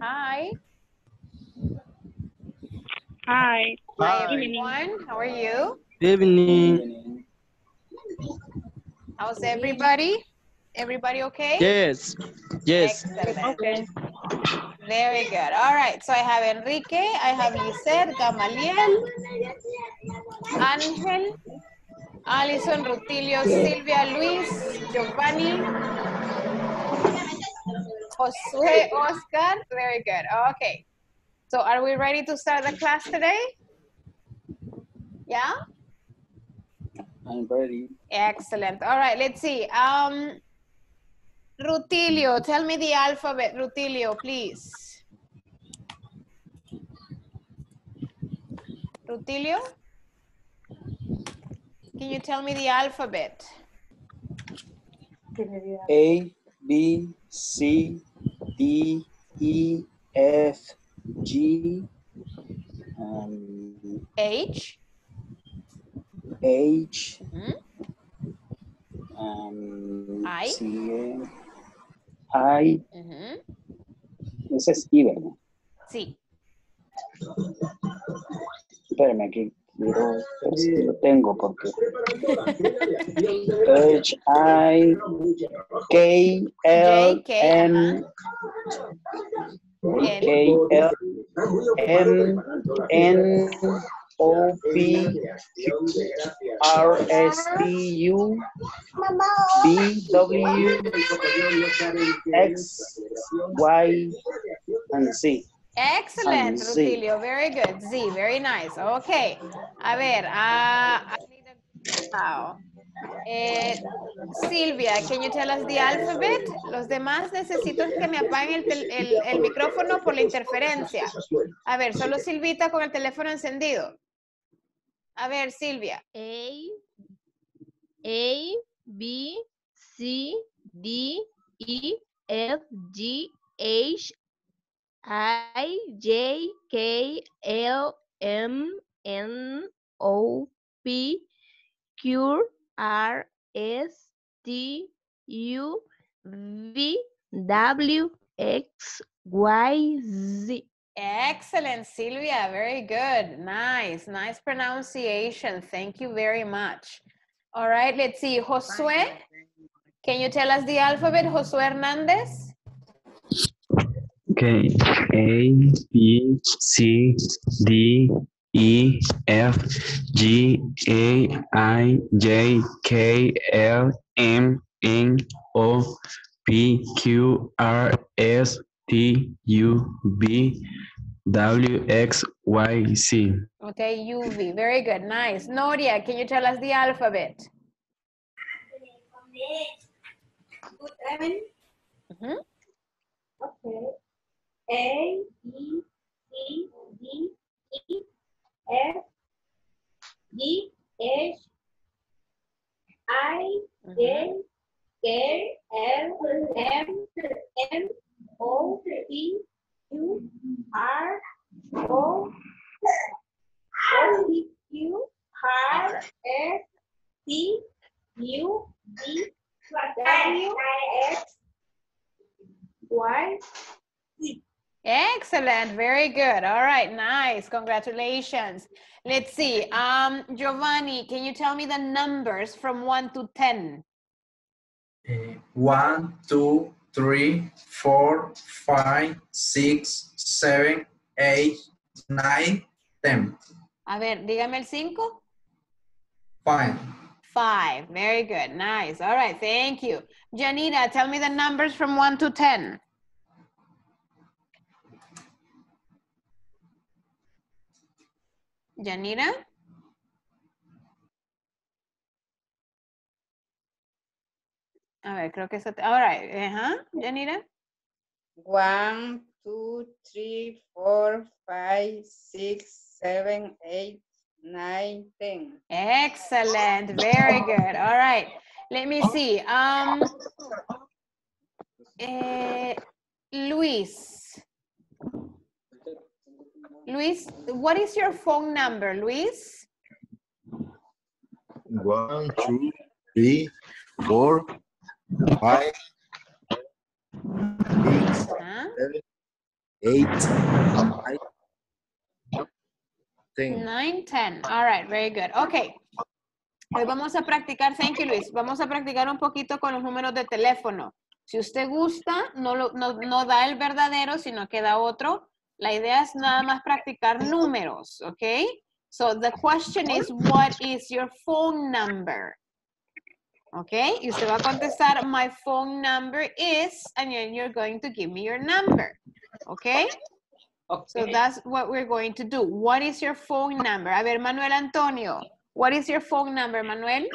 Hi. Hi. Hi, everyone. How are you? Evening. How's everybody? Everybody okay? Yes. Yes. Excellent. Okay. Very good. All right. So I have Enrique, I have Lisette, Gamaliel, Ángel, Alison, Rutilio, Silvia, Luis, Giovanni, Josue, Oscar. Very good. Okay. So are we ready to start the class today? Yeah? I'm ready. Excellent. All right, let's see. Um, Rutilio, tell me the alphabet. Rutilio, please. Rutilio? Can you tell me the alphabet? A, B, C, D, E, F, G, um, H? H, Mhm. um, I. I, Ujú. ese es I, ¿verdad? Sí. Espérame aquí, quiero ver si lo tengo porque H, I, K, L, M, K, L, M, N, O, P, R, S, T, U, B, W, X, Y, and Z. Excellent. Rutilio. Very good. Z, very nice. Okay. A ver, ah, I need a- wow. Eh, Silvia, can you tell us the alphabet? Los demás necesito que me apaguen el, el- el micrófono por la interferencia. A ver, solo Silvita con el teléfono encendido. A ver, Silvia. A, A, B, C, D, E, F, G, H, I, J, K, L, M, N, O, P, Q, R, S, T, U, V, W, X, Y, Z. Excellent, Silvia. Very good. Nice, nice pronunciation. Thank you very much. All right, let's see. Josue, can you tell us the alphabet? Josue Hernandez. Okay, A, B, C, D, E, F, G, A, I, J, K, L, M, N, O, P, Q, R, S, T, U, V, W, X, Y, Z. Okay, UV. Very good. Nice. Noria, can you tell us the alphabet? Mhm. Okay. A, B, C, D, E, F, G, H, I, J, K, L, M, N, O, P, Q, R, O, O, P, Q, R, S, T, U, V, W, X, Y, Excellent. Very good. All right. Nice. Congratulations. Let's see. Um, Giovanni, can you tell me the numbers from 1 to 10? Eh, one, two, three, four, five, six, seven, eight, nine, ten. A ver, dígame el 5. Fine. Five. Very good. Nice. All right. Thank you. Janita, tell me the numbers from 1 to 10. Janita? A ver, creo que eso. te- All right. Ajá. One, two, three, four, five, six, seven, eight, nine, ten. Excellent. Very good. All right. Let me see. Um, eh, Luis. Luis, what is your phone number, Luis? One, two, three, four, five, six, Ah, seven, eight, nine, ten. 9, 10. All right, very good. Ok. Hoy vamos a practicar, thank you Luis, vamos a practicar un poquito con los números de teléfono. Si usted gusta, no, lo- no, no da el verdadero, sino que da otro. La idea es nada más practicar números, ¿ok? So the question is, what is your phone number? ¿Ok? Y usted va a contestar, my phone number is, and then you're going to give me your number. ¿Ok? So that's what we're going to do. What is your phone number? A ver, Manuel Antonio. What is your phone number, Manuel?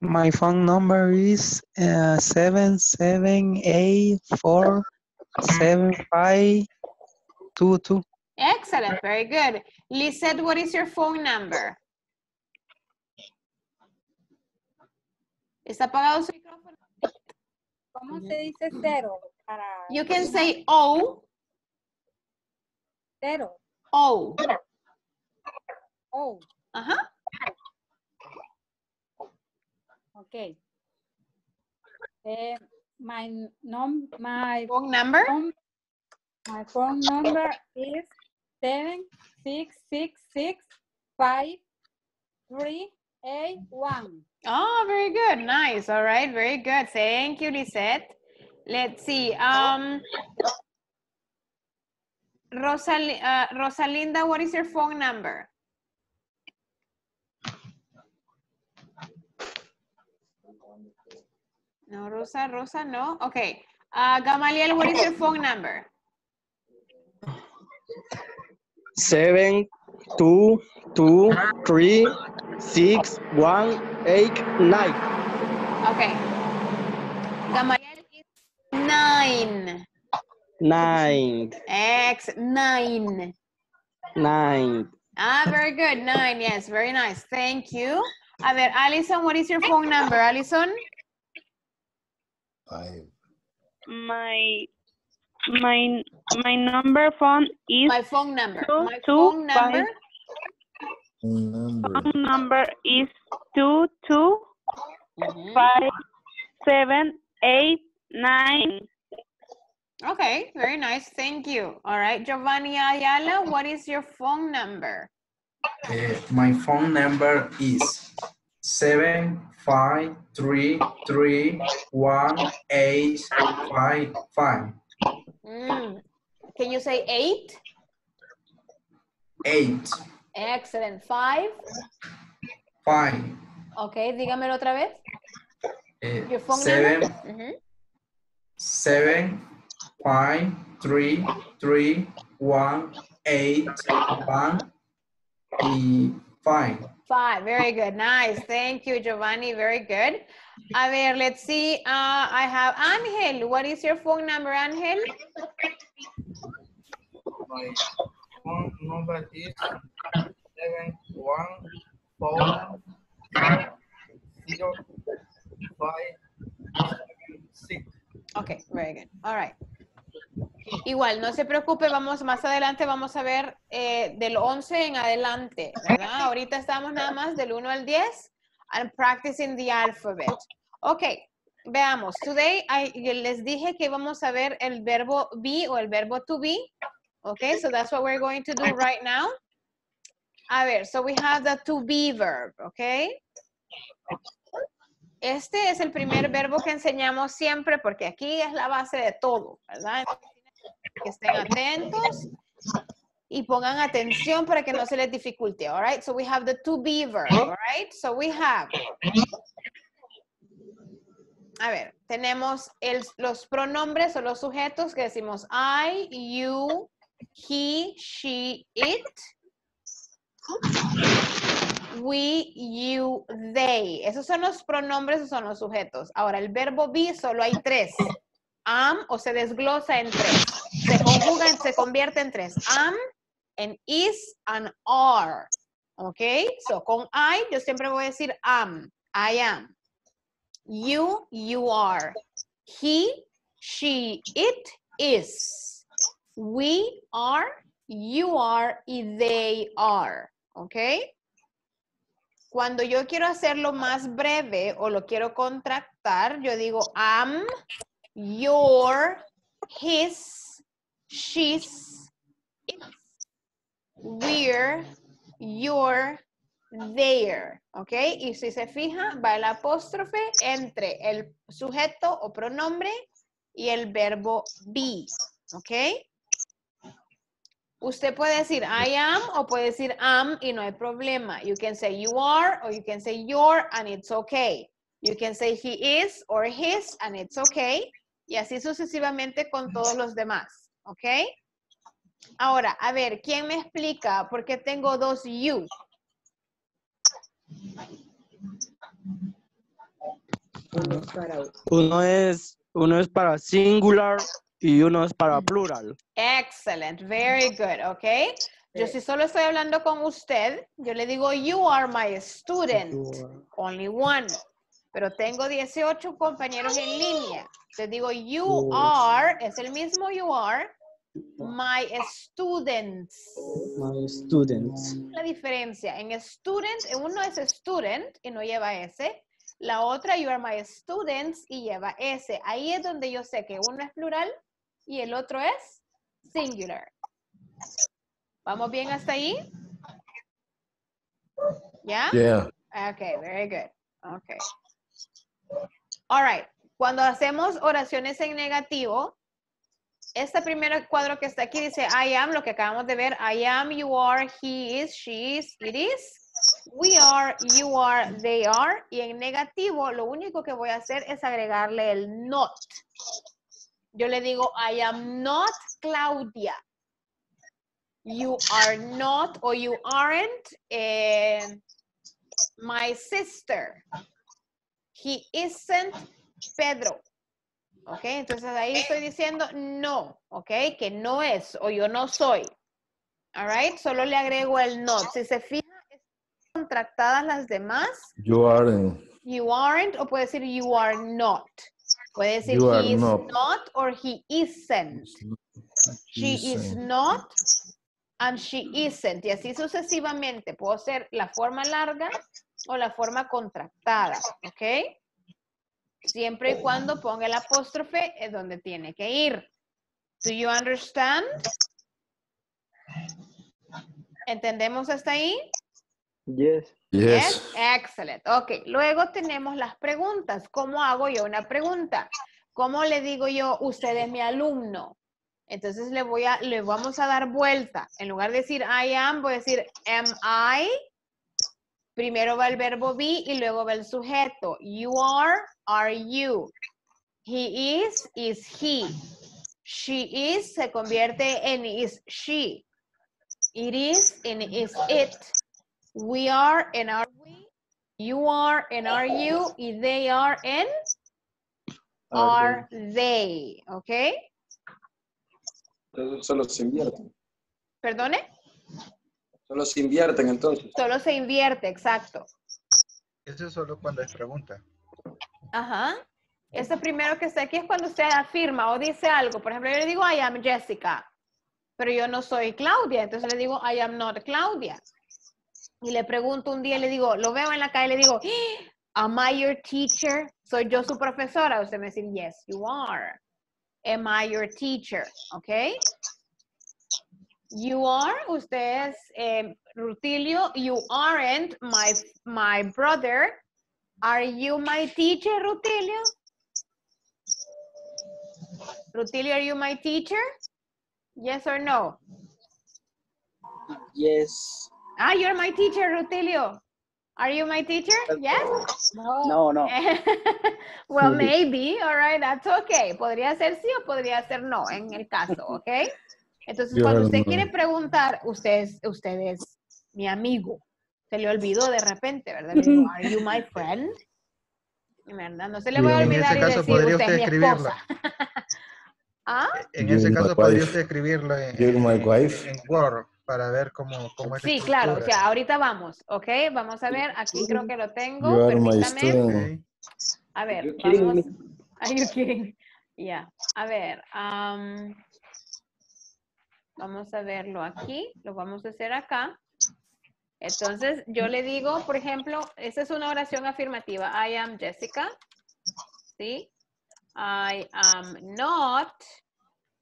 My phone number is uh, seven seven eight four seven five two two. Excellent, very good. Lisette, what is your phone number? ¿Está apagado su micrófono? ¿Cómo se dice cero? Para You can say O, cero. O. Oh, Ajá. Ok. Eh, my num my Phone number? phone my phone number is seven six six six five three eight one. Oh, very good. Nice. All right. Very good. Thank you, Lisette. Let's see. Um, Rosal uh, Rosalinda, what is your phone number? No, Rosa, Rosa, no. Okay. Uh, Gamaliel, what is your phone number? Seven two two three six one eight nine. Okay. Gamaliel is nine. Nine X, nine. nine. Ah, very good. Nine, yes, very nice. Thank you. A ver, Alison, what is your phone number, Alison? Five. My my my number phone is My phone number. Two, My two, phone number. Phone number. phone number is two two Mhm. five seven eight nine. Okay, very nice. Thank you. All right, Giovanni Ayala, what is your phone number? Eh, my phone number is seven five three three one eight five five Mm. Can you say eight? eight Excellent. Five. five Okay, dígamelo otra vez. eh, Your phone seven number. Mhm. seven five three three one eight one five. Five. Very good. Nice. Thank you, Giovanni. Very good. A ver, let's see. Uh, I have Angel. What is your phone number, Angel? My phone number is seven one four zero five seven six. Okay, very good. All right. Igual, no se preocupe, vamos más adelante, vamos a ver eh, del 11 en adelante, ¿verdad? Ahorita estamos nada más del 1 al 10 and practicing the alphabet. Ok, veamos. Today I, les dije que vamos a ver el verbo be o el verbo to be. Okay, so that's what we're going to do right now. A ver, so we have the to be verb, okay? Este es el primer verbo que enseñamos siempre porque aquí es la base de todo, ¿verdad? Que estén atentos y pongan atención para que no se les dificulte, all right? So we have the to be verb, all right? So we have A ver, tenemos el- los pronombres o los sujetos que decimos I, you, he, she, it. We, you, they. Esos son los pronombres o son los sujetos. Ahora, el verbo be solo hay tres. Am o se desglosa en tres. Se conjuga, se convierte en tres. Am, en is, and are. ¿Ok? So, con I, yo siempre voy a decir am. I am. You, you are. He, she, it is. We are, you are y they are. ¿Ok? Cuando yo quiero hacerlo más breve o lo quiero contractar, yo digo am, your, his, she's, its, we're, your, their, ¿ok? Y si se fija, va el apóstrofe entre el sujeto o pronombre y el verbo be, ¿ok? Usted puede decir I am o puede decir am y no hay problema. You can say you are or you can say your and it's okay. You can say he is or his and it's okay. Y así sucesivamente con todos los demás, ¿ok? Ahora, a ver, ¿quién me explica por qué tengo dos you? Uno es, uno es para singular y uno es para plural. Excellent, very good, ¿ok? Yo si solo estoy hablando con usted, yo le digo, you are my student, only one. Pero tengo 18 compañeros en línea. Te digo, you are, es el mismo you are, my students. My students. La diferencia, en student, uno es student y no lleva S. La otra, you are my students y lleva S. Ahí es donde yo sé que uno es plural y el otro es singular. ¿Vamos bien hasta ahí? ¿Ya? Yeah. Okay, very good. Okay. All right. Cuando hacemos oraciones en negativo, este primer cuadro que está aquí dice I am, lo que acabamos de ver. I am, you are, he is, she is, it is. We are, you are, they are. Y en negativo, lo único que voy a hacer es agregarle el not. Yo le digo, I am not Claudia. You are not or you aren't eh, my sister. He isn't Pedro. ¿Ok? Entonces ahí estoy diciendo no, ¿ok? Que no es o yo no soy. All right? Solo le agrego el not. Si se fija, están contractadas las demás. You aren't. You aren't o puede decir you are not. Puede decir You he is not. not or he isn't. She is not and she isn't. Y así sucesivamente. Puedo hacer la forma larga o la forma contractada. ¿Ok? Siempre y cuando ponga el apóstrofe es donde tiene que ir. Do you understand? ¿Entendemos hasta ahí? Yes. Yes. Excellent. Ok, luego tenemos las preguntas. ¿Cómo hago yo una pregunta? ¿Cómo le digo yo, usted es mi alumno? Entonces le voy a, le vamos a dar vuelta. En lugar de decir I am, voy a decir am I. Primero va el verbo be y luego va el sujeto. You are, are you. He is, is he. She is se convierte en is she. It is en is it. We are en are we. You are en are you. Y they are en are they. ¿Ok? Entonces solo se invierten. ¿Perdone? Solo se invierten entonces. Solo se invierte, exacto. Eso es solo cuando es pregunta. Ajá. Este primero que está aquí es cuando usted afirma o dice algo. Por ejemplo, yo le digo, I am Jessica, pero yo no soy Claudia. Entonces le digo, I am not Claudia. Y le pregunto un día, le digo, lo veo en la calle, le digo, am I your teacher? ¿Soy yo su profesora? Usted me dice, yes, you are. Am I your teacher? ¿Ok? You are, usted es eh, Rutilio. You aren't my, my brother. Are you my teacher, Rutilio? Rutilio, are you my teacher? Yes or no? Yes. Ah, you're my teacher, Rutilio. Are you my teacher? Yes? No, no. well, maybe. All right, that's okay. Podría ser sí o podría ser no en el caso, ¿ok? Entonces, cuando no. usted quiere preguntar, usted es, usted es mi amigo. Se le olvidó de repente, ¿verdad? Le digo, Are you my friend? ¿Verdad? No se le voy a en olvidar ese y decir, usted usted es mi esposa. ¿Ah? En You're ese my caso podría wife. usted escribirlo en, You're my en- wife. en Word para ver cómo, cómo es Sí, claro, o sea, ahorita vamos, ¿ok? Vamos a ver, aquí creo que lo You tengo, are my permítame. student. A ver, You kidding vamos. Are you kidding? Ya, a ver, am, vamos a verlo aquí, lo vamos a hacer acá. Entonces, yo le digo, por ejemplo, esta es una oración afirmativa. I am Jessica. ¿Sí? I am not.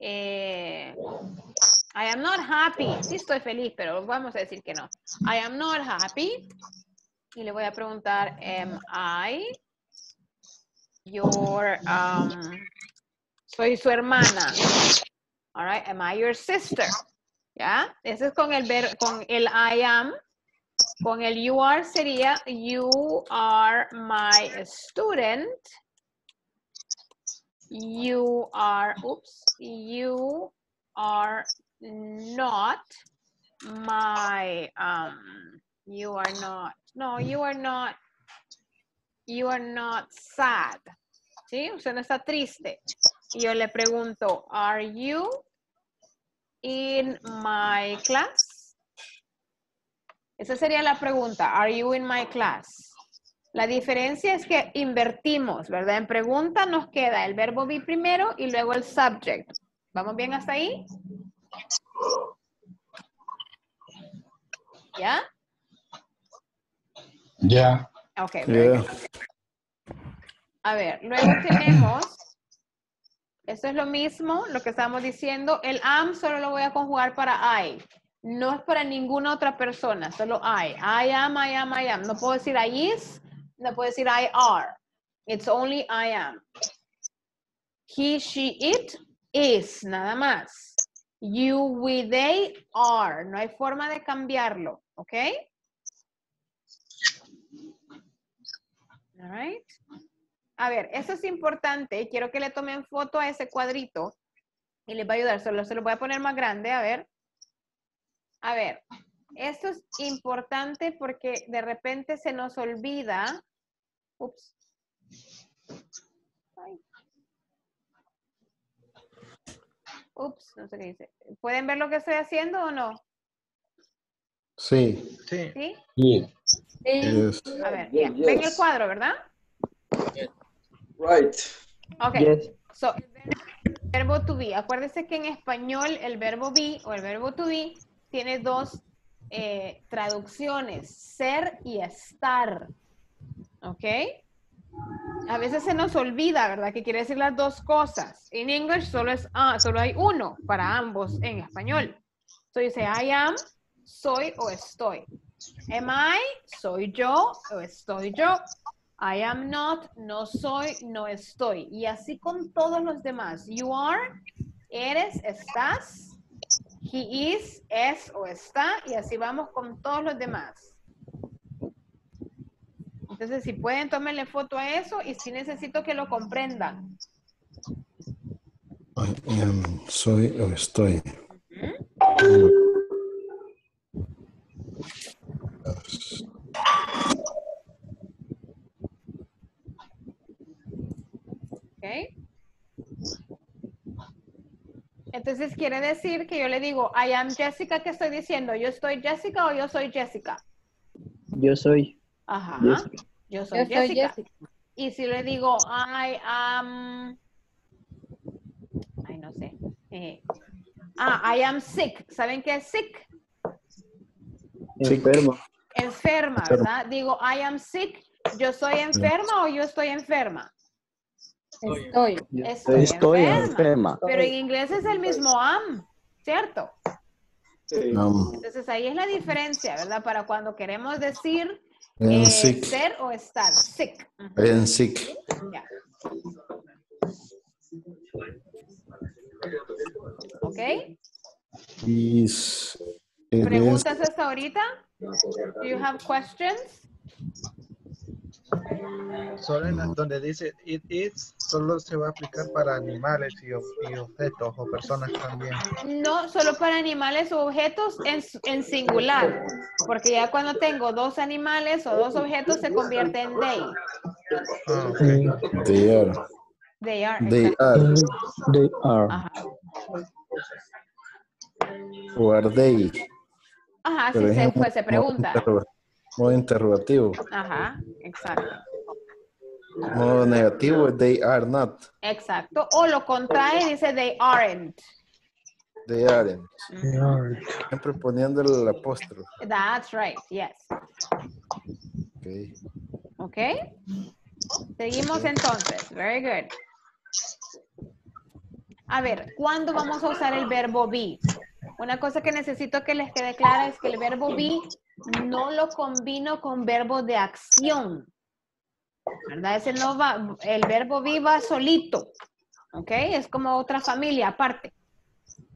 eh, I am not happy. Sí estoy feliz, pero vamos a decir que no. I am not happy. Y le voy a preguntar, am I your, um, soy su hermana. All right, am I your sister? ¿Ya? Eso es con el ver, con el I am. Con el you are sería you are my student. You are, oops, you are not my, um, you are not, no, you are not, you are not sad. ¿Sí? Usted no está triste. Y yo le pregunto, are you in my class? Esa sería la pregunta, are you in my class? La diferencia es que invertimos, ¿verdad? En pregunta nos queda el verbo be primero y luego el subject. ¿Vamos bien hasta ahí? ¿Ya? Ya. Ok. very good. A ver, luego tenemos, esto es lo mismo, lo que estamos diciendo, el am solo lo voy a conjugar para I. No es para ninguna otra persona, solo I. I am, I am, I am. No puedo decir I is, no puedo decir I are. It's only I am. He, she, it, is, nada más. You, we, they, are. No hay forma de cambiarlo, ¿ok? All right. A ver, eso es importante. Quiero que le tomen foto a ese cuadrito y les va a ayudar. Solo se lo voy a poner más grande, a ver. A ver, esto es importante porque de repente se nos olvida. Ups. Ups, no sé qué dice. ¿Pueden ver lo que estoy haciendo o no? Sí. Sí. ¿Sí? Sí. A ver, ya. ven el cuadro, ¿verdad? Right. Ok. Yes. So, el verbo to be. Acuérdense que en español el verbo be o el verbo to be tiene dos eh, traducciones, ser y estar. ¿Ok? A veces se nos olvida, ¿verdad? Que quiere decir las dos cosas. En English solo, es, ah, solo hay uno para ambos en español. So dice I am, soy o estoy. Am I, soy yo o estoy yo. I am not, no soy, no estoy. Y así con todos los demás. You are, eres, estás. He is, es o está. Y así vamos con todos los demás. Entonces, si pueden, tómenle foto a eso y si necesito que lo comprendan. I am, soy o estoy. ¿Ok? Entonces quiere decir que yo le digo, I am Jessica, ¿qué estoy diciendo? ¿Yo estoy Jessica o yo soy Jessica? Yo soy. Ajá. Jessica. Yo soy, Yo soy Jessica. Jessica. Y si le digo, I am... Ay, no sé. Eh, ah, I am sick. ¿Saben qué es sick? Enfermo. Enferma, Enferma. ¿verdad? Digo, I am sick. ¿Yo soy enferma o yo estoy enferma? Estoy. Estoy, Estoy enferma. enferma. Pero en inglés es el mismo am, ¿cierto? Um, Entonces ahí es la diferencia, ¿verdad? Para cuando queremos decir Am eh, sick. ser o estar. Sick. Am sick. Ya. ¿Ok? Is, ¿Preguntas hasta ahorita? Do you have questions? Solo en la- donde dice it is, solo se va a aplicar para animales y, ob- y objetos o personas también. No, solo para animales o objetos en, en singular. Porque ya cuando tengo dos animales o dos objetos se convierte en they. Ah, they are. They are. They are. They are. Ajá. O are they. Ajá, si es se, pues se pregunta. Modo interrogativo. Ajá, exacto. Modo negativo, they are not. Exacto. O lo contrae y dice they aren't. They aren't. They. Siempre poniendo el apóstrofe. That's right, yes. Okay. ¿Ok? Seguimos entonces. Very good. A ver, ¿cuándo vamos a usar el verbo be? Una cosa que necesito que les quede clara es que el verbo be no lo combino con verbo de acción. ¿Verdad? Ese no va, el verbo be va solito. ¿Ok? Es como otra familia aparte.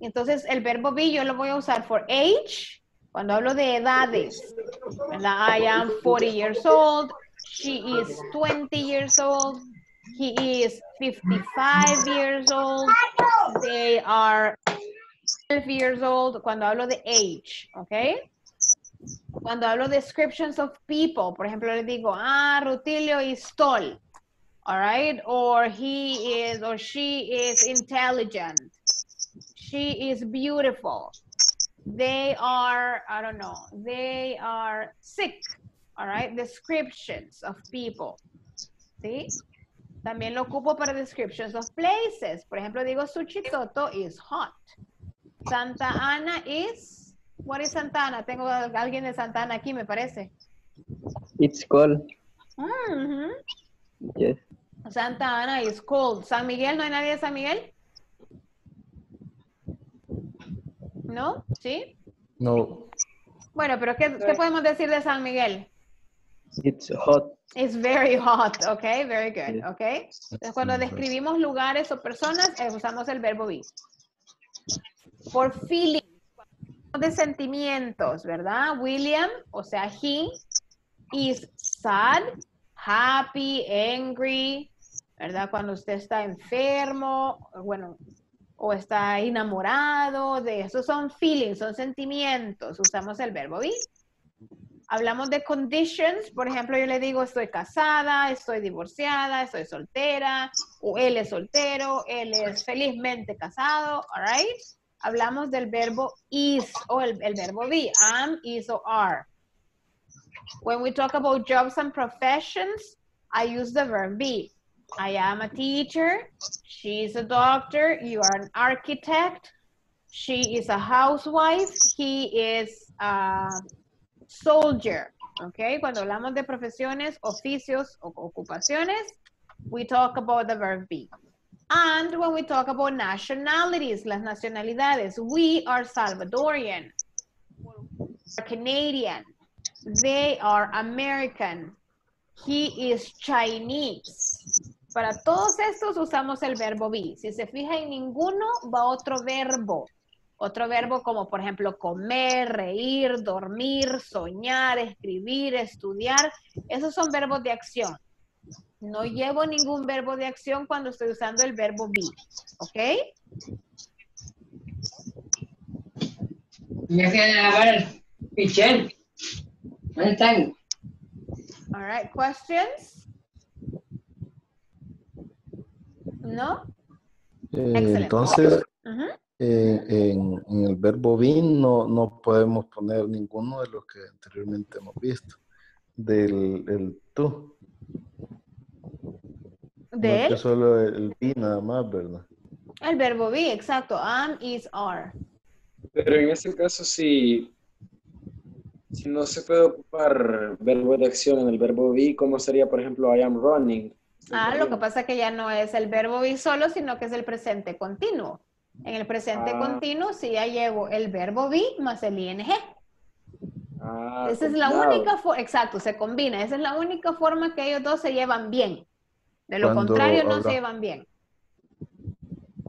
Entonces, el verbo be yo lo voy a usar for age, cuando hablo de edades. ¿verdad? I am 40 years old. She is 20 years old. He is 55 years old. They are 12 years old. Cuando hablo de age, ¿ok? Cuando hablo de descriptions of people, por ejemplo, le digo, ah, Rutilio is tall. All right? Or he is, or she is intelligent. She is beautiful. They are, I don't know, they are sick. All right? Descriptions of people. ¿Sí? También lo ocupo para descriptions of places. Por ejemplo, digo Suchitoto is hot. Santa Ana is, what is Santa Ana? Tengo a alguien de Santa Ana aquí, me parece. It's cold. Yes. Santa Ana is cold. San Miguel, ¿no hay nadie de San Miguel? ¿No? ¿Sí? No. Bueno, pero ¿qué, qué podemos decir de San Miguel? It's hot. It's very hot, ok, very good, ok. Entonces, cuando describimos lugares o personas, eh, usamos el verbo be. Por feeling, de sentimientos, ¿verdad? William, o sea, he is sad, happy, angry, ¿verdad? Cuando usted está enfermo, bueno, o está enamorado, de esos son feelings, son sentimientos, usamos el verbo be. Hablamos de conditions, por ejemplo, yo le digo estoy casada, estoy divorciada, estoy soltera, o él es soltero, él es felizmente casado, all right? Hablamos del verbo is o el, el verbo be, am, is o are. When we talk about jobs and professions, I use the verb be. I am a teacher, she is a doctor, you are an architect, she is a housewife, he is a soldier. Okay, Cuando hablamos de profesiones, oficios o ocupaciones, we talk about the verb be. And when we talk about nationalities, las nacionalidades, we are Salvadorian, Canadian, they are American, he is Chinese. Para todos estos usamos el verbo be. Si se fija en ninguno, va otro verbo. Otro verbo como, por ejemplo, comer, reír, dormir, soñar, escribir, estudiar. Esos son verbos de acción. No llevo ningún verbo de acción cuando estoy usando el verbo be. ¿Ok? Michelle. ¿Dónde están? All right, questions? No? Eh, Excelente. entonces, eh, en, en el verbo bin no, no podemos poner ninguno de los que anteriormente hemos visto. Del el tú. No ¿De es él? solo el, el be nada más, ¿verdad? El verbo be, exacto. Am, is, are. Pero en este caso, si, si no se puede ocupar verbo de acción en el verbo be, ¿cómo sería, por ejemplo, I am running? Ah, lo que pasa es que ya no es el verbo be solo, sino que es el presente continuo. En el presente Ah. continuo, sí ya llevo el verbo be más el ing. Ah, Esa es la única forma, exacto, se combina. Esa es la única forma que ellos dos se llevan bien. De lo Cuando contrario, no habla- se llevan bien.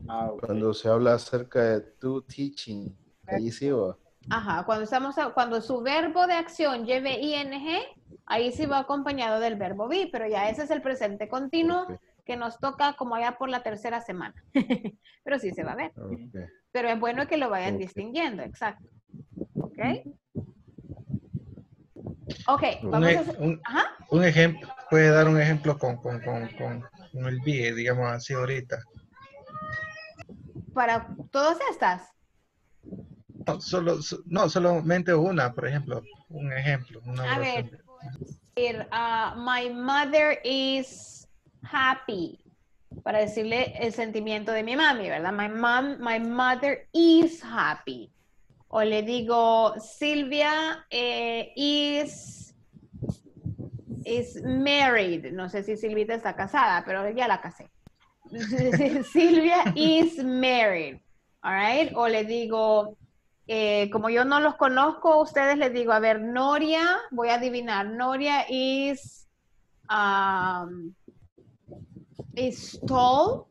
Ah. Cuando se habla acerca de tú teaching, ahí sí va. Ajá, cuando estamos, a- cuando su verbo de acción lleve ing, ahí sí va acompañado del verbo be, pero ya ese es el presente continuo que nos toca como allá por la tercera semana. pero sí se va a ver. Pero es bueno que lo vayan distinguiendo, exacto. ¿Ok? Ok, Un, vamos a e- hacer... un- Ajá. un ejemplo, puede dar un ejemplo con, con, con, con, el BIE, digamos así ahorita. Para todas estas. No, solo, so- no, solamente una, por ejemplo, un ejemplo. Una A ver, decir, ah, my mother is happy. Para decirle el sentimiento de mi mami, ¿verdad? My mom, my mother is happy. O le digo, Silvia eh, is, is married. No sé si Silvita está casada, pero ya la casé. Silvia is married. All right. O le digo, eh, como yo no los conozco, ustedes les digo, a ver, Noria, voy a adivinar. Noria is, um, is tall.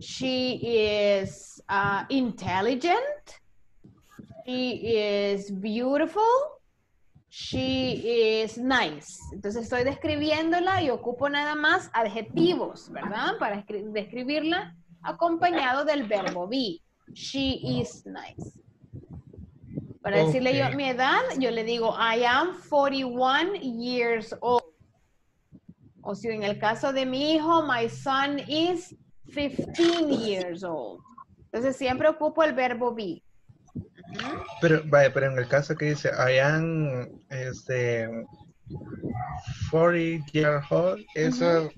She is uh, intelligent. She is beautiful. She is nice. Entonces estoy describiéndola y ocupo nada más adjetivos, ¿verdad? Para escri- describirla acompañado del verbo be. She is nice. Para decirle yo mi edad, yo le digo I am 41 years old. O si en el caso de mi hijo, my son is 15 years old. Entonces siempre ocupo el verbo be. Pero, vaya, pero en el caso que dice, I am, este, 40 years old, eso,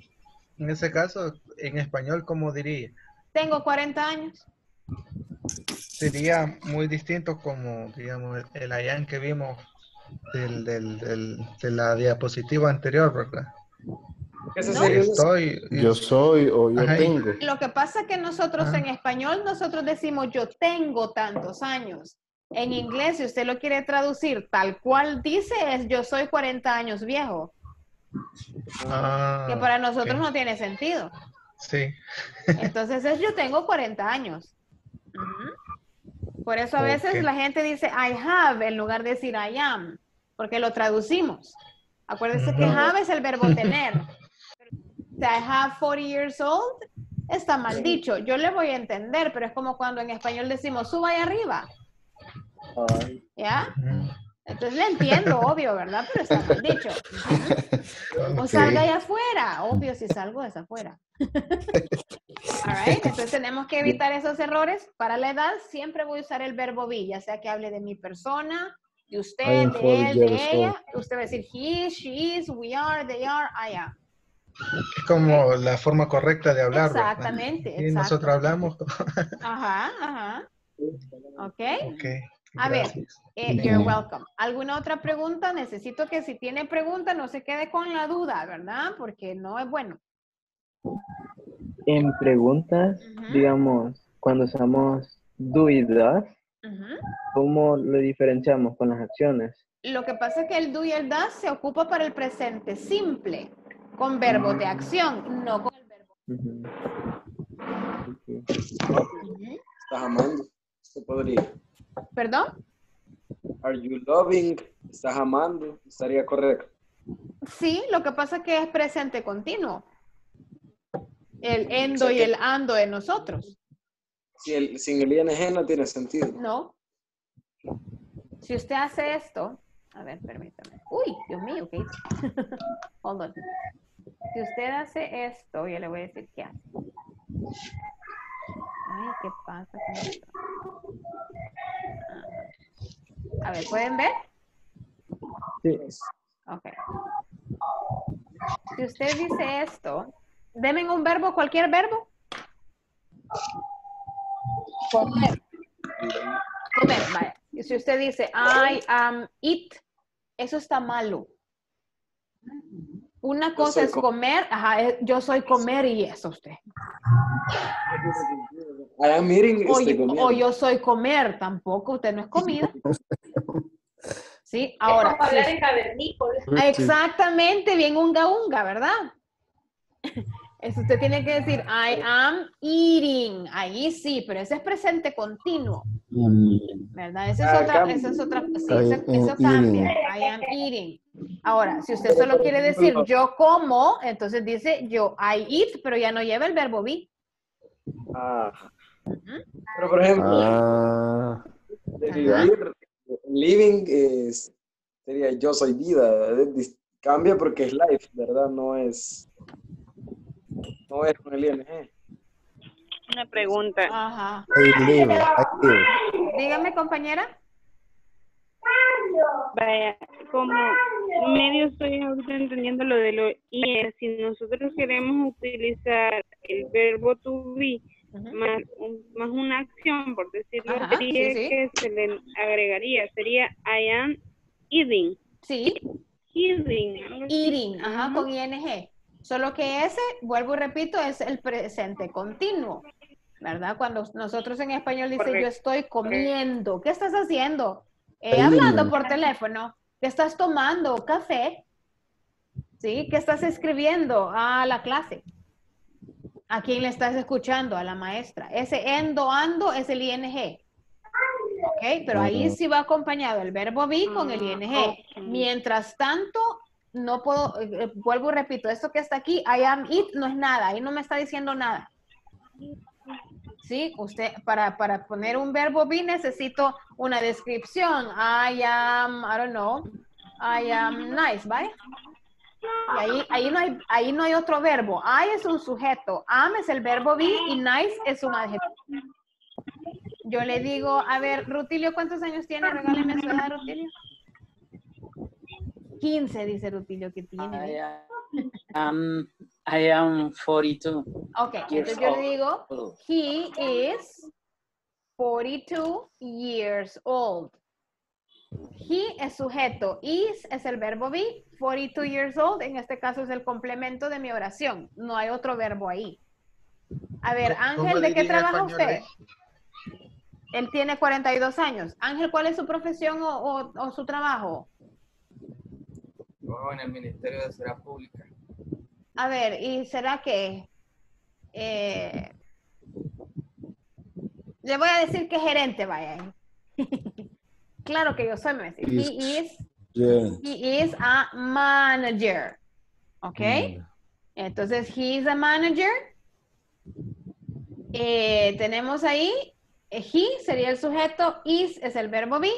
en ese caso, en español, ¿cómo diría? Tengo 40 años. Sería muy distinto como, digamos, el, el I am que vimos del, del, del- de la diapositiva anterior, ¿verdad? Ese No. sería un- Estoy, Yo soy o yo Ajá, tengo. Lo que pasa es que nosotros Ah. en español, nosotros decimos yo tengo tantos años. En inglés, si usted lo quiere traducir tal cual dice, es yo soy 40 años viejo, Ah, que para nosotros no tiene sentido. Sí. Entonces es yo tengo 40 años. Por eso a veces la gente dice I have en lugar de decir I am, porque lo traducimos. Acuérdese que have es el verbo tener. I have 40 years old, está mal dicho. Yo le voy a entender, pero es como cuando en español decimos suba ahí arriba. ¿Ya? Entonces le entiendo, obvio, ¿verdad? Pero está mal dicho. O salga allá afuera. Obvio, si salgo es afuera. All right, Entonces tenemos que evitar esos errores. Para la edad siempre voy a usar el verbo be, ya sea que hable de mi persona, de usted, de 40 él, de ella. Usted va a decir he she is, we are, they are, I am. Es como la forma correcta de hablar, ¿verdad? Exactamente, Y nosotros hablamos. Ajá, ajá. Ok. Ok, A ver, eh, you're welcome. ¿Alguna otra pregunta? Necesito que si tiene pregunta no se quede con la duda, ¿verdad? Porque no es bueno. En preguntas, digamos, cuando usamos do y does. ¿cómo lo diferenciamos con las acciones? Lo que pasa es que el do y el das se ocupa para el presente simple, con verbos de acción, no con el verbo. Ujú. Estás amando. Se podría. ¿Perdón? Are you loving? Estás amando. Estaría correcto. Sí, lo que pasa es que es presente continuo. El endo O sea y el ando de nosotros. Si el, sin el ing no tiene sentido. No. Si usted hace esto, a ver, permítame. Uy, Dios mío, ¿qué hice? Hold on. Si usted hace esto, yo le voy a decir qué hace. Ay, ¿qué pasa con esto? Ah. A ver, ¿pueden ver? Sí. Ok. Si usted dice esto, denme un verbo, cualquier verbo. Comer. Comer, vaya. Y si usted dice, I am eat, eso está malo. Una cosa es co- comer, ajá, es- yo soy comer y eso usted. I am eating. O, estoy yo- o yo soy comer, tampoco, usted no es comida. Sí, Ahora, ahora. hablar si- en cavernícola. Exactamente, bien unga unga, ¿verdad? Eso usted tiene que decir, I am eating. Ahí sí, pero ese es presente continuo, ¿verdad? Esa Ah, es otra, cambia. esa es otra, sí, eso, am eso cambia. I am eating. Ahora, si usted solo quiere decir yo como, entonces dice yo I eat, pero ya no lleva el verbo be. Ah. Pero por ejemplo, Ah, de vivir, living es, sería yo soy vida. Cambia porque es life, ¿verdad? No es. No es con el ing. Una pregunta. Ajá. Live. Dígame, compañera. Vaya, como medio estoy ahorita entendiendo lo de lo IE, si nosotros queremos utilizar el verbo to be más, un- más una acción, por decirlo Ajá, así, sí, sí. que se le agregaría, sería I am eating. Sí. Eating. Eating, ajá, con ing. Solo que ese, vuelvo y repito, es el presente continuo. ¿Verdad? Cuando nosotros en español dice yo Correcto. estoy comiendo. ¿Qué estás haciendo? Eh, hablando por teléfono. ¿Qué estás tomando? Café. ¿Sí? ¿Qué estás escribiendo? A la clase. ¿A quién le estás escuchando? A la maestra. Ese endo, ando es el ING. ¿Ok? Pero ahí sí va acompañado el verbo be con el ING. Mientras tanto, no puedo, eh, eh, vuelvo y repito, esto que está aquí, I am it, no es nada, ahí no me está diciendo nada. Sí, usted, para, para poner un verbo be necesito una descripción. I am, I don't know, I am nice, ¿vale? Y ahí, ahí, no hay, ahí no hay otro verbo. I es un sujeto, am es el verbo be y nice es un adjetivo. Yo le digo, a ver, Rutilio, ¿cuántos años tiene? Regáleme su edad, Rutilio. 15, dice Rutilio que tiene. I am, I am 42. Ok, entonces yo le digo, he is 42 years old. He es sujeto, is es el verbo be, 42 years old, en este caso es el complemento de mi oración, no hay otro verbo ahí. A ver, ¿Cómo Ángel, ¿de qué trabaja usted? Él tiene 42 años. Ángel, ¿cuál es su profesión o, o- o su trabajo? Trabajo en el Ministerio de Seguridad Pública. A ver, ¿y será que eh, le voy a decir que gerente vaya? claro que yo soy, me va a decir. Is- He is, Yeah. he is a manager. ¿Ok? Entonces, he is a manager. Eh, tenemos ahí, eh, he sería el sujeto, is es el verbo be,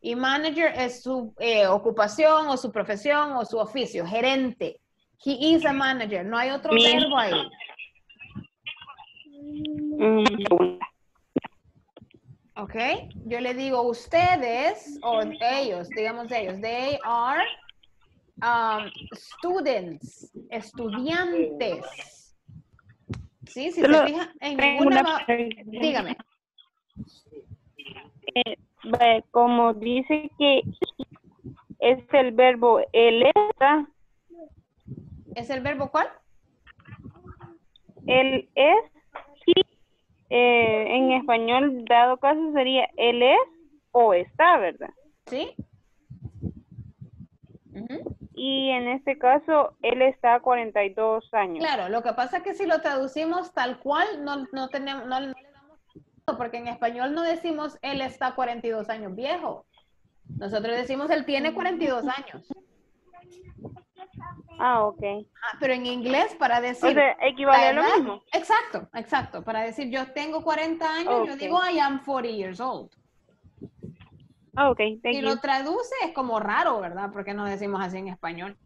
y manager es su eh, ocupación o su profesión o su oficio, gerente. He is a manager, no hay otro verbo ahí. ¿Ok? Yo le digo ustedes o ellos, digamos ellos, they are um, students, estudiantes. ¿Sí? Si se Solo fija, en ninguna una. Dígame. Eh, como dice que es el verbo el está, ¿Es el verbo cuál? el es, eh, en español, dado caso, sería el es o está, ¿verdad? Sí. Y en este caso, él está a 42 años. Claro, lo que pasa es que si lo traducimos tal cual, no, no tenemos, no, no le damos porque en español no decimos él está 42 años viejo. Nosotros decimos él tiene 42 años. Ah, ok. Ah, pero en inglés para decir. O sea, equivale a lo mismo. Exacto, exacto. Para decir yo tengo 40 años, yo digo I am 40 years old. Ah, ok, thank Si you. lo traduce es como raro, ¿verdad? Porque no decimos así en español.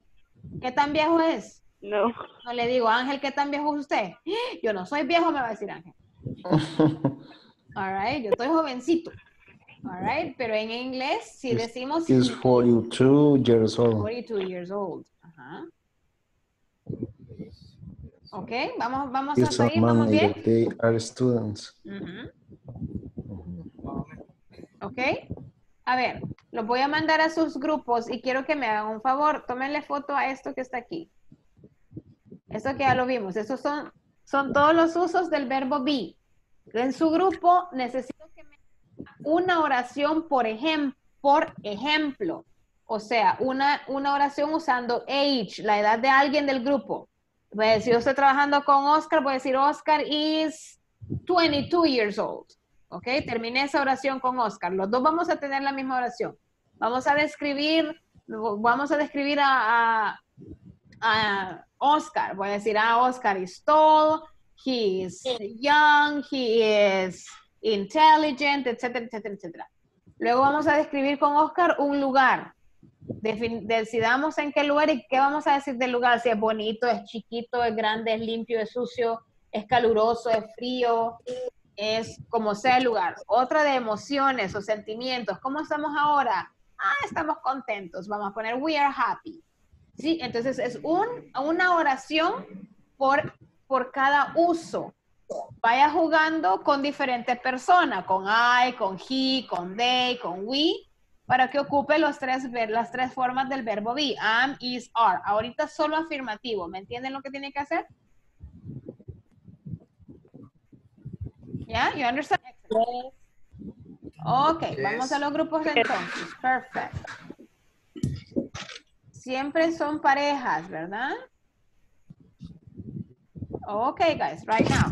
¿Qué tan viejo es? No. No le digo, Ángel, ¿qué tan viejo es usted? Yo no soy viejo, me va a decir Ángel. All right, yo estoy jovencito. All right, pero en inglés si decimos He's 42 years old. 42 years old. Ajá. Ok, vamos, vamos a seguir, ¿vamos bien? They are students. ¿Ok? A ver, los voy a mandar a sus grupos y quiero que me hagan un favor. Tómenle foto a esto que está aquí. Esto que ya lo vimos. Esos son, son todos los usos del verbo be. En su grupo necesito que me una oración por ejemplo, por ejemplo. O sea, una, una oración usando age, la edad de alguien del grupo. A decir, yo estoy trabajando con Oscar, voy a decir, Oscar is 22 years old. ¿Ok? Terminé esa oración con Oscar. Los dos vamos a tener la misma oración. Vamos a describir, vamos a describir a, a, a Oscar. Voy a decir, ah, Oscar is tall, he is young, he is intelligent, etcétera, etcétera, etcétera. Luego vamos a describir con Oscar un lugar. Decidamos en qué lugar y qué vamos a decir del lugar, si es bonito, es chiquito, es grande, es limpio, es sucio, es caluroso, es frío, es como sea el lugar. Otra de emociones o sentimientos, ¿cómo estamos ahora? Ah, estamos contentos, vamos a poner we are happy. Sí, entonces es un, una oración por, por cada uso. Vaya jugando con diferentes personas, con I, con he, con they, con we, para que ocupe los tres, ver- las tres formas del verbo be. Am, is, are. Ahorita solo afirmativo. ¿Me entienden lo que tiene que hacer? ¿Ya? You understand? Excellent. Ok, vamos a los grupos de entonces. Perfect. Siempre son parejas, ¿verdad? Ok, guys, right now.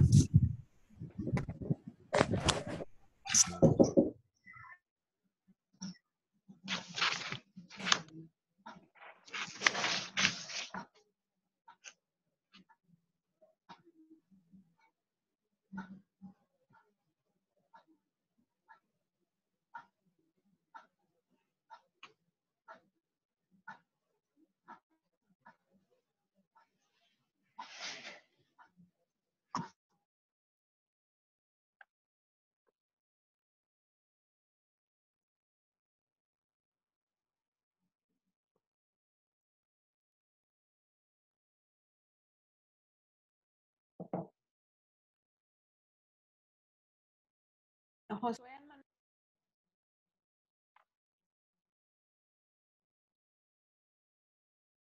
Josué.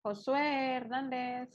Josué Hernández.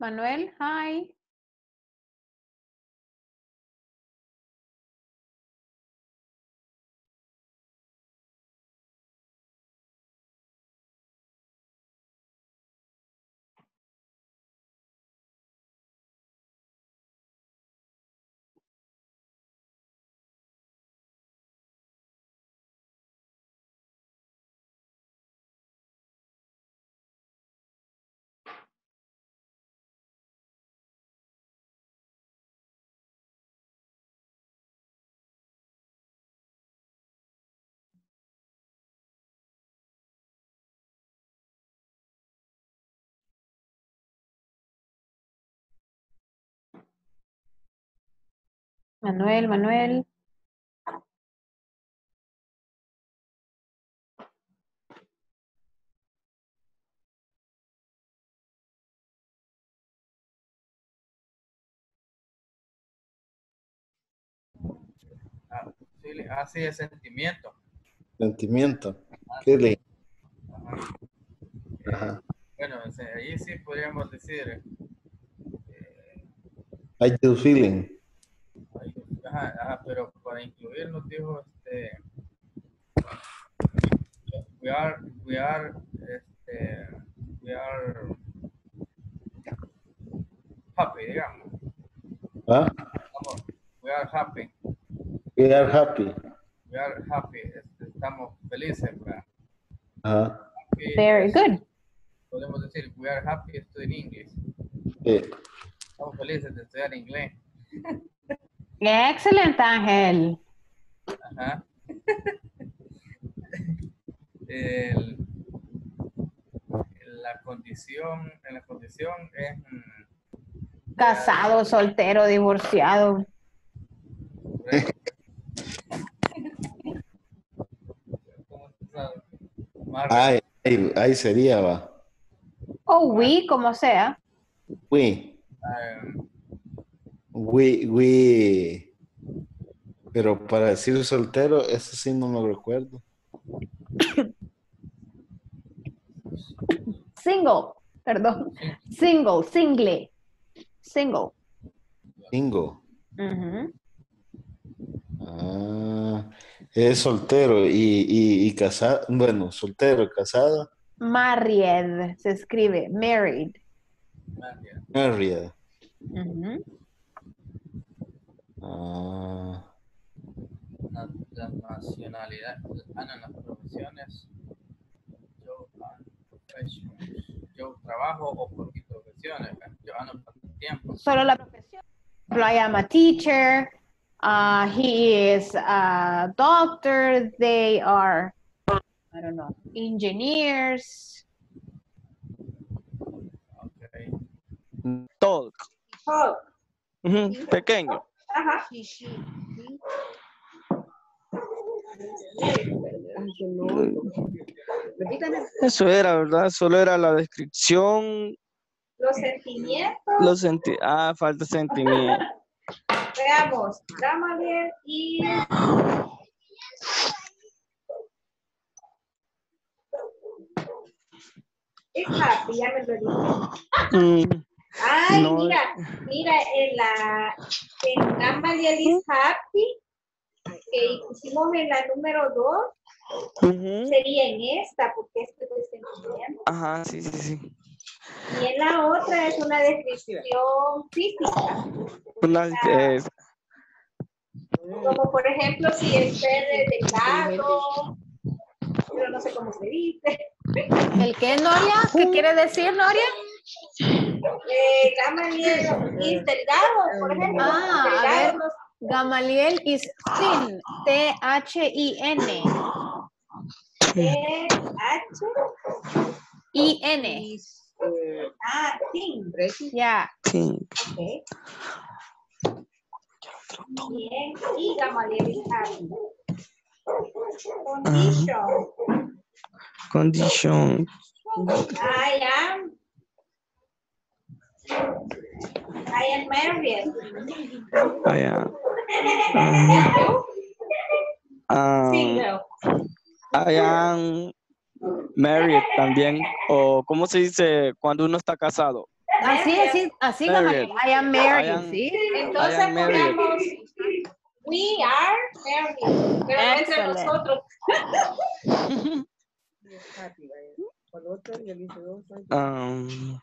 Manuel, hi. Manuel, Manuel. Ah, sí, así es sentimiento. Sentimiento. Feeling. Ajá. Ajá. Bueno, ahí sí podríamos decir, I do feeling. Ajá, ajá, pero para incluir nos dijo, este, we are, we are, este, we are happy, digamos. ¿Ah? Vamos, we are happy, We are happy. we are happy, este, estamos felices, ¿verdad? Ajá. Happy Very es- good. Podemos decir, we are happy studying English. Sí. Estamos felices de estudiar inglés. Excelente, Ángel. Ajá. El- la condición, en la condición es mm, Casado, soltero, divorciado. Ay, ay, ahí sería, va. O we, como sea. We. um, We, we. Pero para decir soltero, eso sí no me recuerdo. Single, perdón. Single, single. Single. Single. Ujú. Ah, es soltero y, y, y casado. Bueno, soltero, casado, Married, se escribe, married. married. Ujú. Ah, la nacionalidad, ah, no, las profesiones. Yo, ah, professions. yo trabajo o por mis profesiones. Yo ando por tiempo. Solo la profesión. Por ejemplo, I am a teacher. Uh, he is a doctor. They are, I don't know, engineers. Talk. Talk. Ujú, Pequeño. Ajá. Eso era, ¿verdad? Solo era la descripción. Los sentimientos. Los senti ah, falta sentimiento. Veamos. Gamaliel y. It's happy, ya me lo dije. Mm, Ay, No. mira, mira, en la en Gamaliel is happy, que pusimos en la número 2, ujú. sería en esta, porque esto es de sentimiento. Ajá, sí, sí, sí. Y en la otra es una descripción física. Una, eh, Como por ejemplo, si es verde delgado, pero no sé cómo se dice. ¿El qué, Noria? ¿Qué quiere decir, Noria? Eh, Gamaliel is delgado, por ejemplo. Ah, a delgado, ver. no Gamaliel is thin. T-H-I-N. sé, H, I-N. ah, thin. Ya. sí. Ok. Bien, y Gamaliel is happy. Condition. Condition. I am. I am married. Ah, ya. Ah, ah, Single. I am married también. O, ¿cómo se dice cuando uno está casado? Así, así, así, Married. I am married, I am- ¿sí? Entonces I am ponemos we are married. Pero entre nosotros. Um,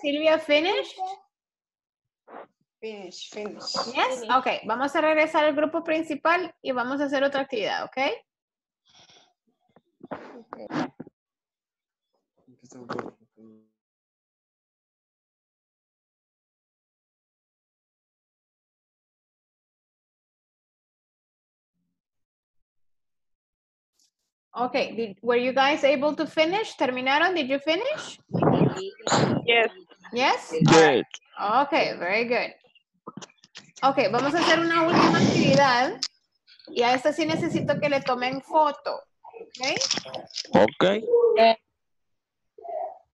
Silvia, finished? Finish, finish. Yes? Ok, vamos a regresar al grupo principal y vamos a hacer otra actividad, ¿ok? Okay, did, were you guys able to finish? ¿Terminaron? Did you finish? Yes. Yes? Good. Okay, very good. Okay, vamos a hacer una última actividad y a esta sí necesito que le tomen foto. ¿ok? Ok.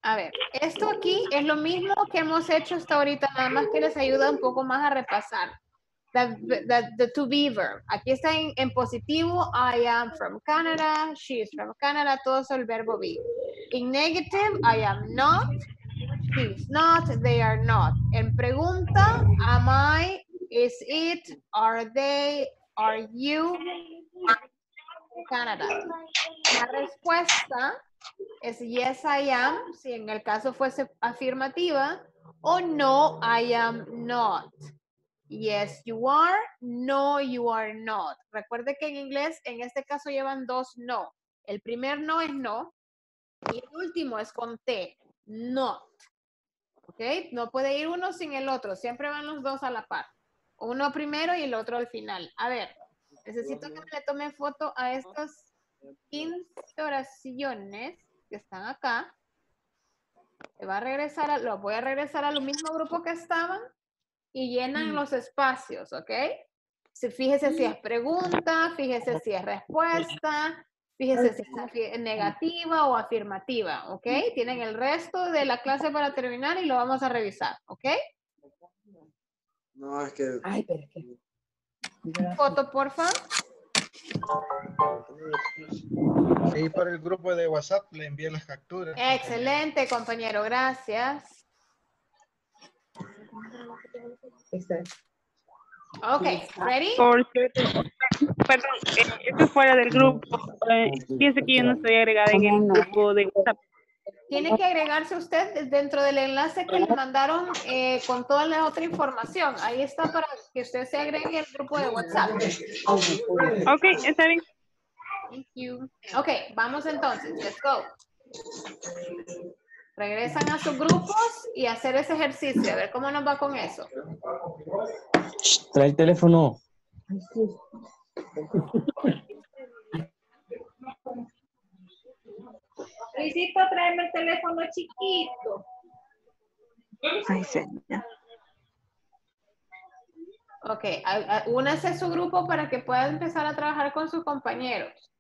A ver, esto aquí es lo mismo que hemos hecho hasta ahorita, nada más que les ayuda un poco más a repasar. The, the, the to be verb. Aquí está en, en positivo, I am from Canada, she is from Canada, todo es el verbo be. In negative, I am not, she is not, they are not. En pregunta, am I, is it, are they, are you, Canada. La respuesta es yes, I am, si en el caso fuese afirmativa, o no, I am not. Yes, you are. No, you are not. Recuerde que en inglés, en este caso, llevan dos no. El primer no es no. Y el último es con T. Not. ¿Ok? No puede ir uno sin el otro. Siempre van los dos a la par. Uno primero y el otro al final. A ver, necesito que le tome foto a estas 15 oraciones que están acá. Se va a regresar, a, lo voy a regresar a lo mismo grupo que estaban y llenan los espacios, ¿ok? Fíjese si es pregunta, fíjese si es respuesta, fíjese si es negativa o afirmativa, ¿ok? Tienen el resto de la clase para terminar y lo vamos a revisar, ¿ok? No, es que... Ay, pero qué. Foto, porfa. Ahí por el grupo de WhatsApp le envié las capturas. Excelente, compañero, gracias. Ok, ready? Por cierto, perdón, eh, esto es fuera del grupo. Eh, pienso que yo no estoy agregada en el grupo de WhatsApp. Tiene que agregarse usted dentro del enlace que le mandaron eh, con toda la otra información. Ahí está para que usted se agregue al grupo de WhatsApp. Ok, está bien. Thank you. Ok, vamos entonces. Let's go. Regresan a sus grupos y hacer ese ejercicio. A ver cómo nos va con eso. Trae el teléfono. Luisito, tráeme el teléfono chiquito. Ay, señor. Ok, únase a su grupo para que pueda empezar a trabajar con sus compañeros.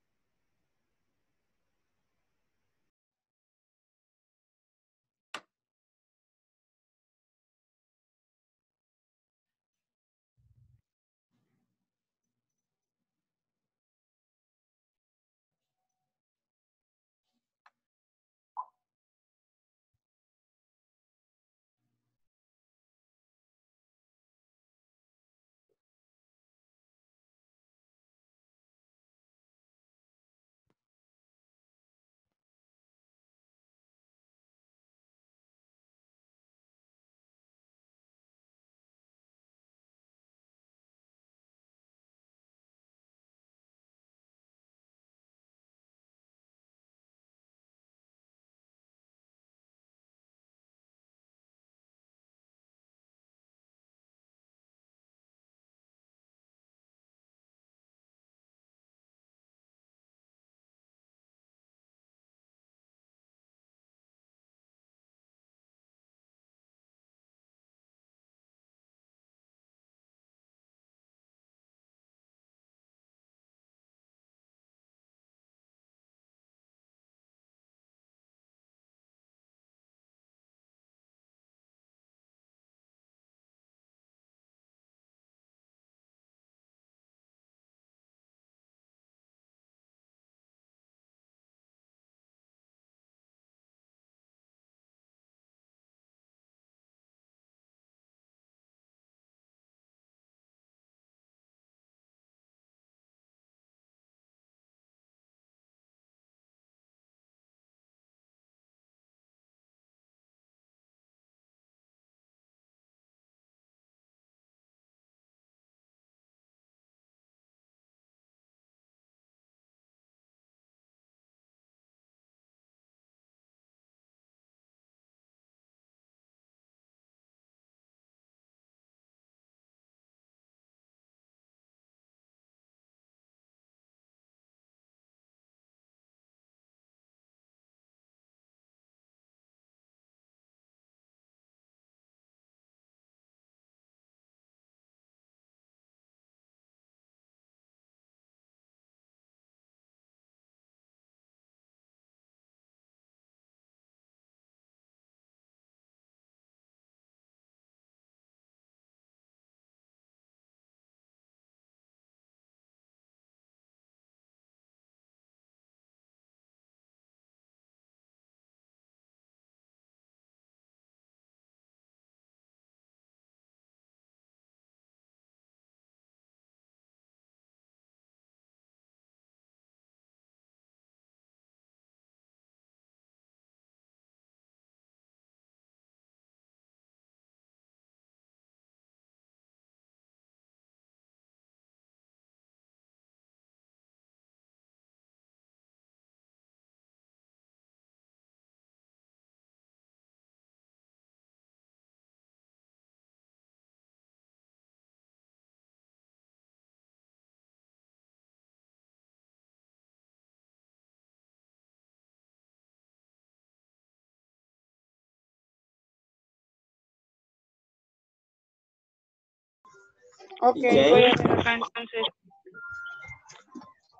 Ok, Jane. voy a acá entonces.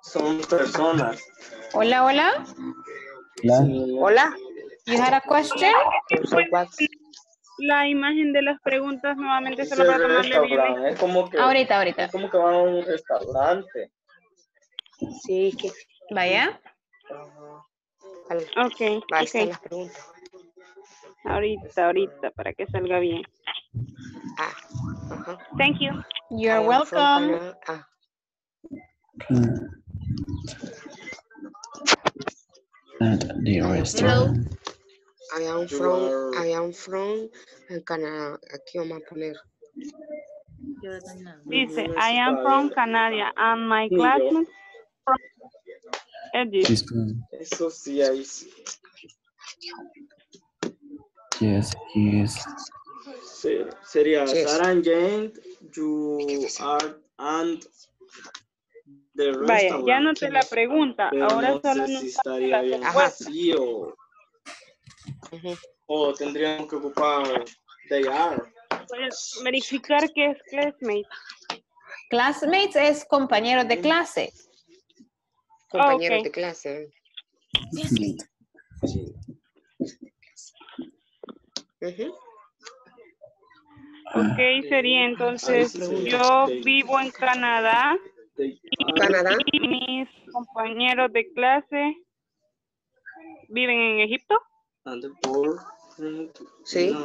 Son personas. Hola, hola. Hola. You had a question? La imagen de las preguntas nuevamente solo para tomarle bien. Es como que. Ahorita, ahorita. Es como que van a un restaurante. Sí, que Vaya. Ok, ahí están ok. las preguntas. Ahorita, ahorita, para que salga bien. Ah, ajá. Thank you. You're I am from welcome. Canada. Ah, At the restaurant. I am from, are- I am from Canadá. Aquí vamos a poner. Dice, I am from Canada and my Sí, classmates from Egypt. He's Eso sí hay. Yes, he is. Sería Yes. Sarah Jane, you are and the Vaya, ya noté la pregunta. Pero Ahora no solo sé nos si estaría bien así o, o tendríamos que ocupar they are. A verificar qué es classmate. Classmates es compañeros de clase. Compañeros ok. de clase. Ujú. Ok, sería entonces, yo vivo en Canadá They Canadá. y mis compañeros de clase viven en Egipto. Sí.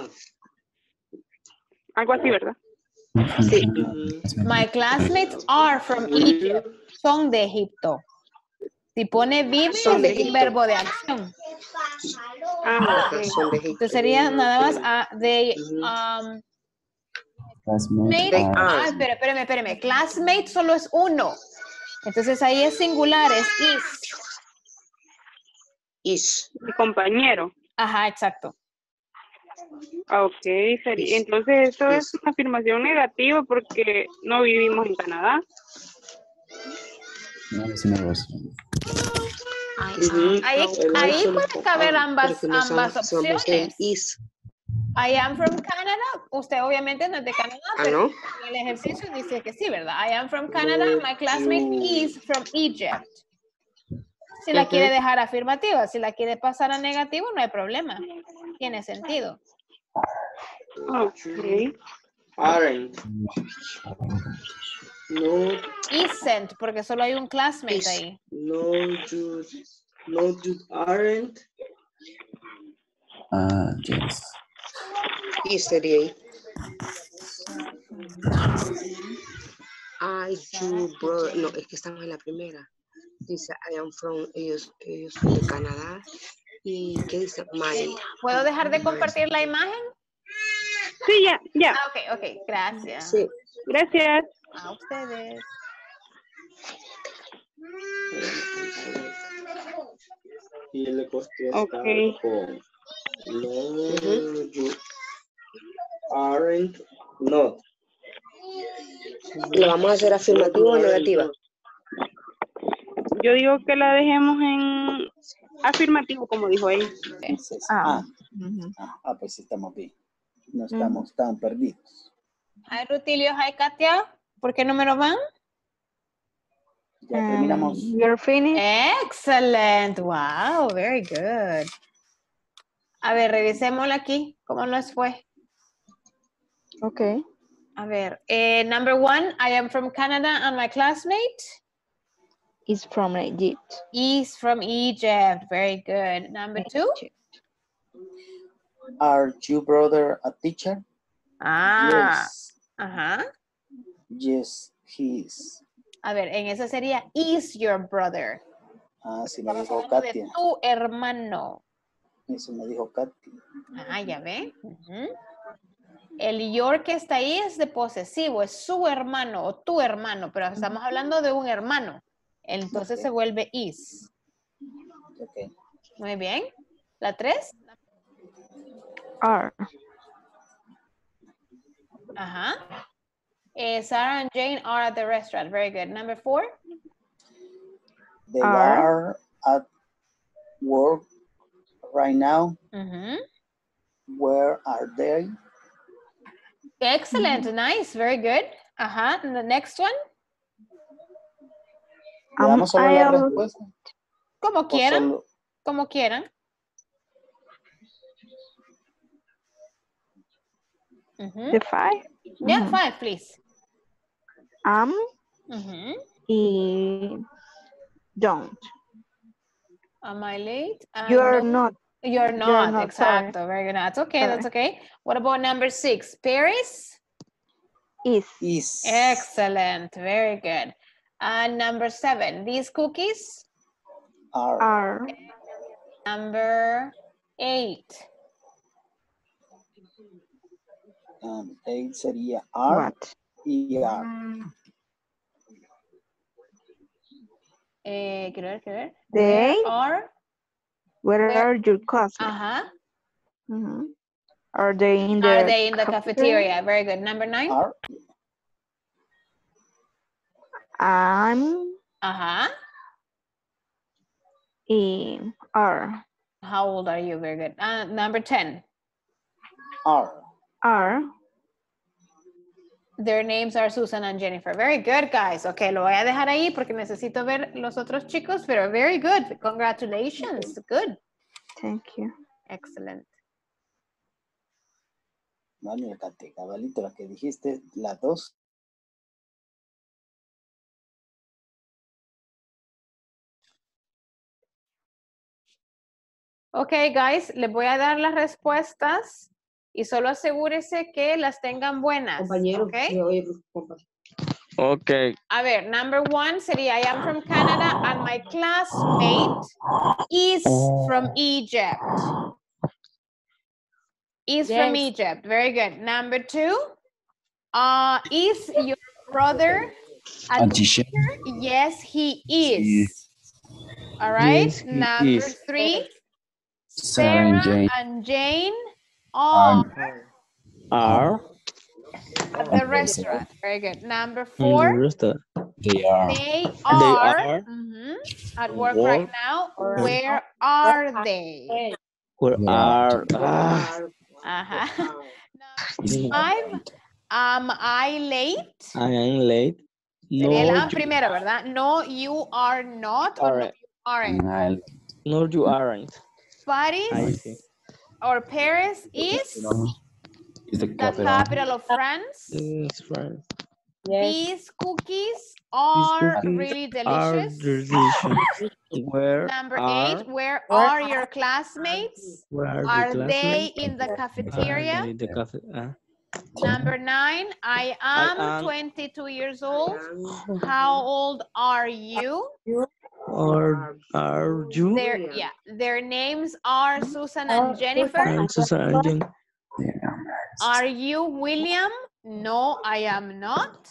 Algo así, ¿verdad? Sí. My classmates are from Egypt. Son de Egipto. Si pone vive, Son de es un Egipto. verbo de acción. Ah, Ajá, ok. Son de Egipto. Entonces sería nada más ah, they um, Classmates mate. They are. Ah, espere, espérame, espérame. Classmate solo es uno. Entonces ahí es singular, es is. Is. Mi compañero. Ajá, exacto. Ah, Ok, sería. Entonces eso es una afirmación negativa porque no vivimos en Canadá. No, es una voz. Ujú. Ahí, ahí solo puede caber ah, ambas, ambas opciones. I am from Canada. Usted obviamente no es de Canadá, Ah, pero ¿no? en el ejercicio dice que sí, ¿verdad? I am from Canada. My classmate you. is from Egypt. Si la quiere dejar afirmativa, si la quiere pasar a negativo, no hay problema. Tiene sentido. Ok. Aren't. No, Isn't, porque solo hay un classmate Is. ahí. no, you, no, you aren't. Ah, yes. Ahí. I, you, brother. No, es que estamos en la primera. Dice, I am from, ellos, ellos son de Canadá. ¿Y qué dice? My. ¿Puedo dejar de compartir la imagen? Sí, ya, ya. Ah, ok, ok, gracias. Sí. Gracias. A ustedes. Y le costó Ok. No, you aren't not. ¿Lo vamos a hacer afirmativa o negativa? Yo digo que la dejemos en afirmativo, como dijo él. Entonces, Ah. ah, ah, pues sí estamos bien. No estamos tan perdidos. Hi, Rutilio. Hi, Katia. ¿Por qué número van? Ya terminamos. Um, you're finished. Excellent. Wow, very good. A ver, revisémosla aquí. ¿Cómo nos fue? Okay. A ver, eh, number one, I am from Canada and my classmate Is from Egypt. is from Egypt. Very good. Number two. Are you brother a teacher? Ah, Yes. ajá. Yes, he is. A ver, en eso sería is your brother. Ah, sí me dijo Katia. tu hermano. Eso me dijo Katia. Ah, ya ve. El your que está ahí es de posesivo, es su hermano o tu hermano, pero estamos hablando de un hermano. Entonces se vuelve is. Ok. Muy bien. La tres. Are. Ajá. Eh, Sarah and Jane are at the restaurant. Very good. Number four. They Are. are at work right now. Ujú. Where are they? Excellent. Nice. Very good. Ajá, the next one. ¿Le damos solo I la am- respuesta? Como ¿O quieran, solo- como quieran. Ujú. The five. Yeah, Mhm. five, please. Am Ujú. y don't. Am I late? Ah, You are no. not. You're not, not, sorry. exacto. Very good. That's okay, that's okay. What about number six? Paris? Is. Is. Excellent, very good. And number seven, these cookies? Are. Are. Number eight. Um, eight sería are What? y are. Eh, quiero ver, quiero ver. They. Where are? Where Where- are your classmates? Ajá. Mhm. Are they in the Are they in the cafeteria? Very good. Number nine? Are. I'm Ajá. y are. How old are you? Very good. Uh, number 10. Are. Are. Their names are Susan and Jennifer. Very good, guys. Okay, lo voy a dejar ahí porque necesito ver los otros chicos, pero very good. Congratulations. Good. Thank you. Excellent. Vale, Cate, cabalito, la que dijiste, la dos. Ok, guys, les voy a dar las respuestas y solo asegúrese que las tengan buenas. Compañero, ok? sí, oye, compa. Ok. A ver, number one sería I am from Canada and my classmate is from Egypt. Is from. Egypt. Very good. Number two, uh, is your brother a teacher. Yes, he is. All right. Yes, Number is. three, Sarah and Jane and Jane are Are at the restaurant. Very good. Number in the four, restaurant. they are they They are, are mhm, at work right now. Where are they? Where are ah, Uh-huh. Number five, am I late? I am late. No, Sería el am you, primero, ¿verdad? No, you are not. Or no, you aren't. Nile. no, you aren't. I Paris see. Or Paris is Is the the capital. capital of France. Yes, friends. These cookies are cookies really Are delicious. delicious. Where Number are eight, where are your classmates? where are, Are the they classmates? in the cafeteria? in the cafe? ah. Number nine, I am am- 22 years old. How old are you? Or are you? Their yeah, their names are Susan and Jennifer. I'm Susan and Jen. Are you William? No, I am not.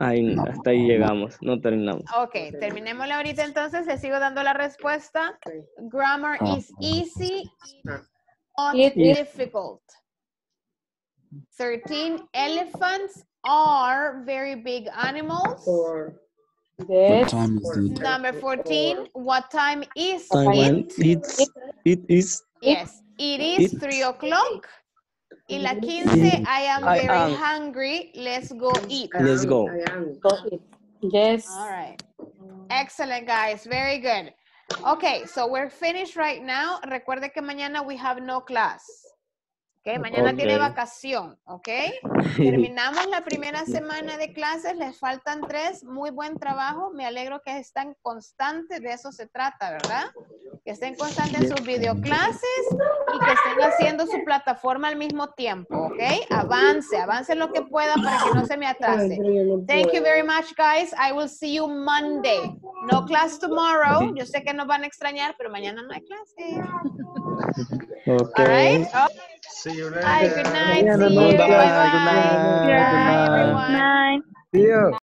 Ahí, hasta ahí llegamos, no terminamos. Ok, terminémosla ahorita entonces. Le sigo dando la respuesta. Grammar ah. is easy, not It is- difficult. 13 elephants are very big animals. What time is it? Number 14, what time is Time it? it's, it is Yes, it is It- 3 o'clock. Y la 15, I am I very am. hungry. Let's go eat. Let's go. Yes. All right. Excellent, guys. Very good. Okay, so we're finished right now. Recuerde que mañana we have no class. Okay, mañana tiene Okay. vacación. Ok. Terminamos la primera semana de clases. Les faltan tres. Muy buen trabajo. Me alegro que están constantes. De eso se trata, ¿verdad? Que estén constantes en sus videoclases y que estén haciendo su plataforma al mismo tiempo. Ok. Avance, avance lo que pueda para que no se me atrase. Thank you very much, guys. I will see you Monday. No class tomorrow. Yo sé que nos van a extrañar, pero mañana no hay clase. Ok. All right? Oh, See you bye. Good night. Mañana See no you. hay Bye clase. bye. Good night. Bye, everyone. Nine. See you.